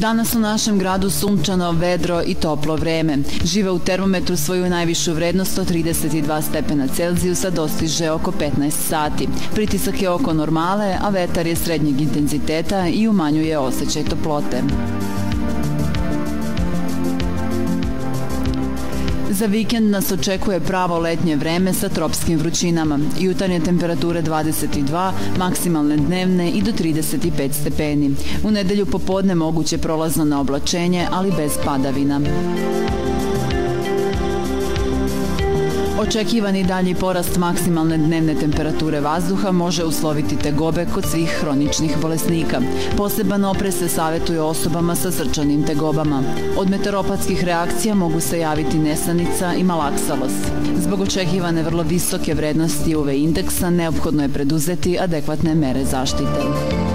Danas u našem gradu sunčano, vedro i toplo vreme. Živa u termometru svoju najvišu vrednost od 32 stepena Celzijusa dostiže oko 15 sati. Pritisak je oko normale, a vetar je srednjeg intenziteta i umanjuje osjećaj toplote. Za vikend nas očekuje pravo letnje vreme sa tropskim vrućinama. Jutarnje temperature 22, maksimalne dnevne i do 35 stepeni. U nedelju popodne moguće prolazno na oblačenje, ali bez padavina. Očekivani dalji porast maksimalne dnevne temperature vazduha može usloviti tegobe kod svih hroničnih bolesnika. Poseban opre se savjetuje osobama sa srčanim tegobama. Od meteoropatskih reakcija mogu se javiti nesanica i malaksalost. Zbog očekivane vrlo visoke vrednosti UV indeksa neophodno je preduzeti adekvatne mere zaštite.